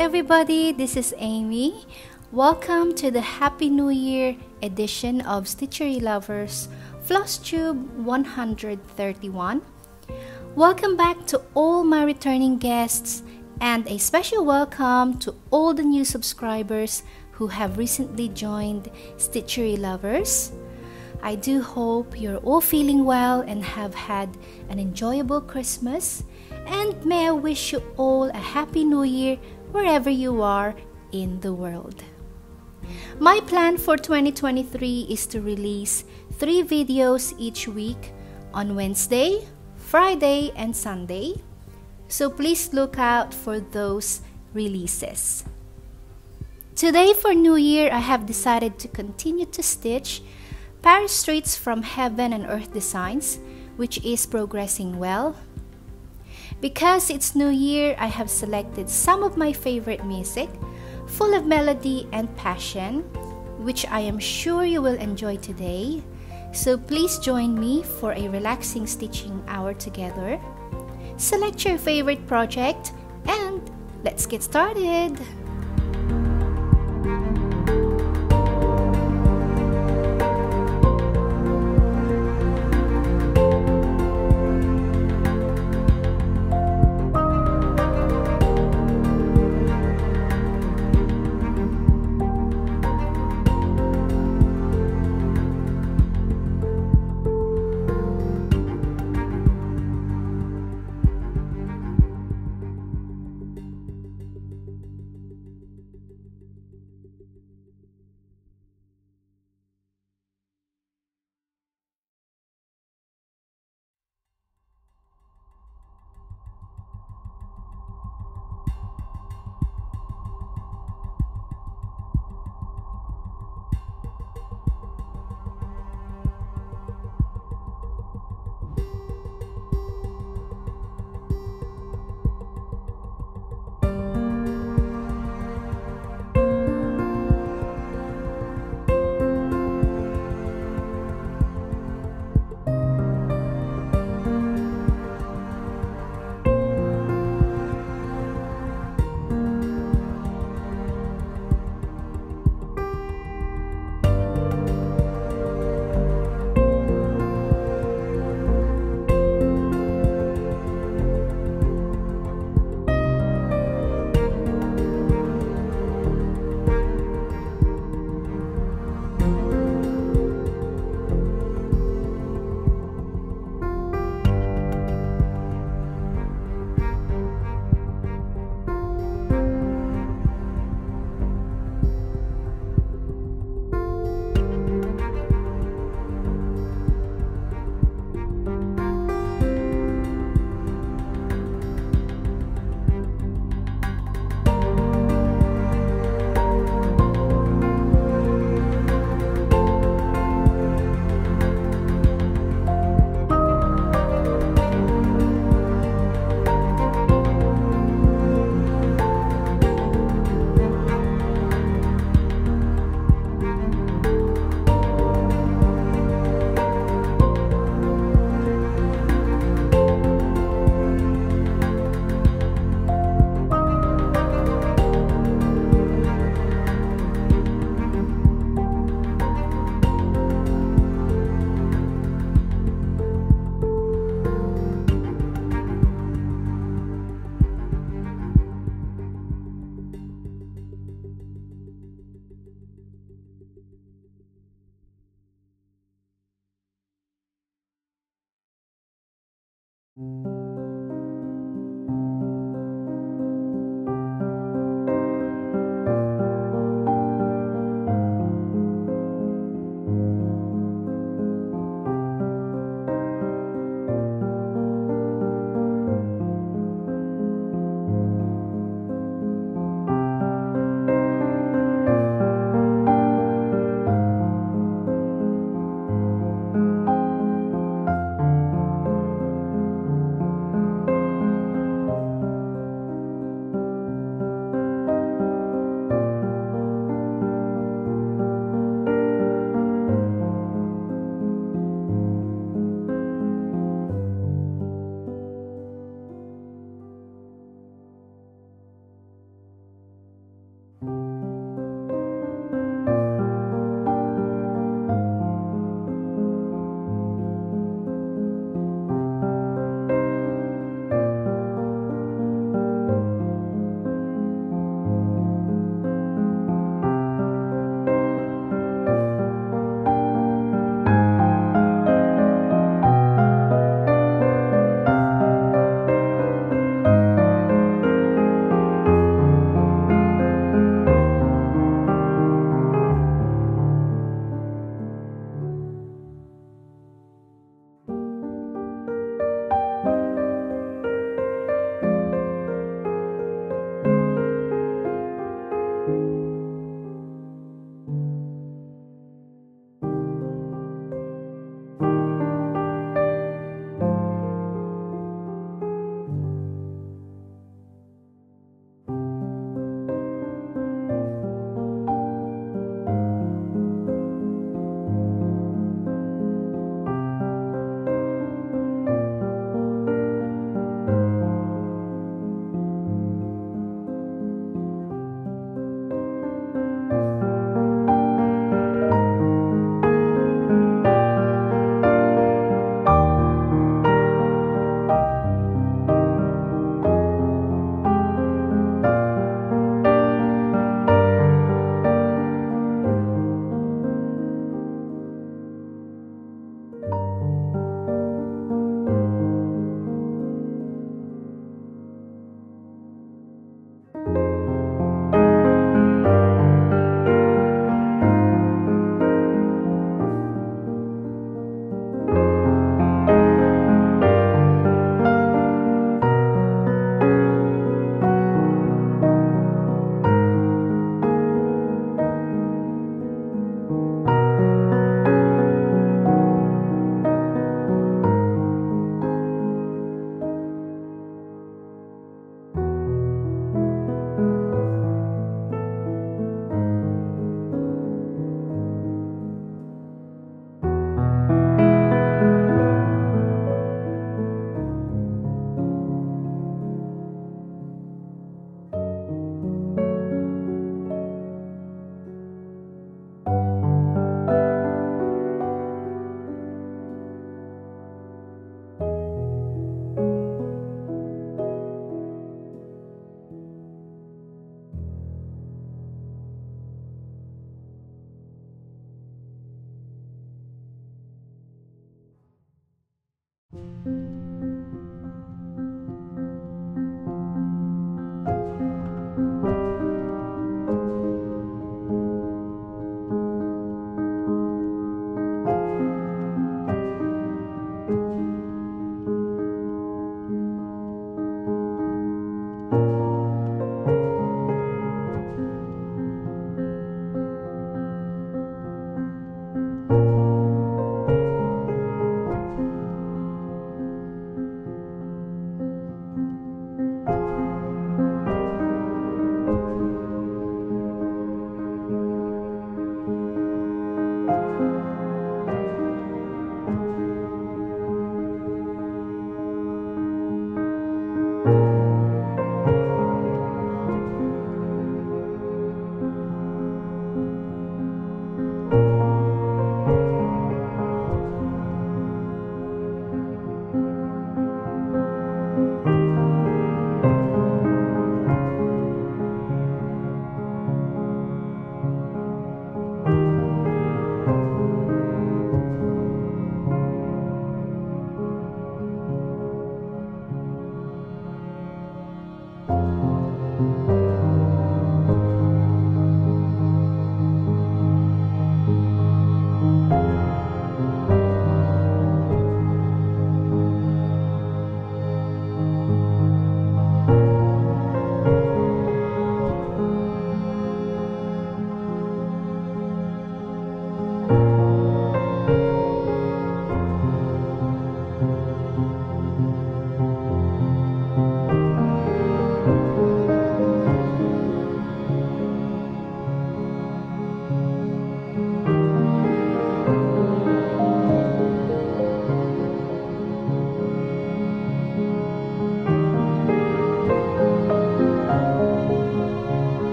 everybody, this is Amy. Welcome to the Happy New Year edition of Stitchery Lovers Floss Tube 131. Welcome back to all my returning guests and a special welcome to all the new subscribers who have recently joined Stitchery Lovers. I do hope you're all feeling well and have had an enjoyable Christmas. And may I wish you all a Happy New Year wherever you are in the world. My plan for 2023 is to release three videos each week on Wednesday, Friday, and Sunday. So please look out for those releases. Today for New Year, I have decided to continue to stitch Paris Streets from Heaven and Earth Designs, which is progressing well. Because it's New Year, I have selected some of my favorite music, full of melody and passion, which I am sure you will enjoy today. So please join me for a relaxing stitching hour together. Select your favorite project and let's get started!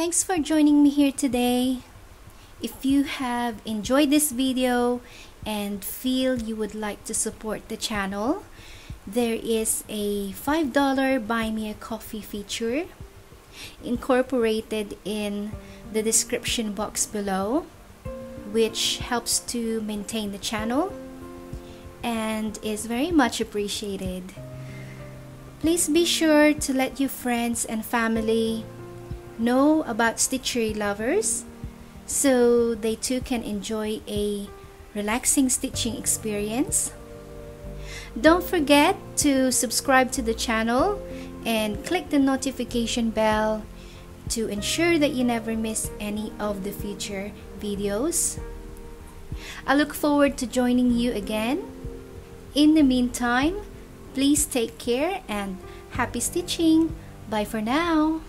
Thanks for joining me here today. If you have enjoyed this video and feel you would like to support the channel, there is a $5 Buy Me a Coffee feature incorporated in the description box below, which helps to maintain the channel and is very much appreciated. Please be sure to let your friends and family know about Stitchery lovers so they too can enjoy a relaxing stitching experience. Don't forget to subscribe to the channel and click the notification bell to ensure that you never miss any of the future videos. I look forward to joining you again. In the meantime, please take care and happy stitching. Bye for now.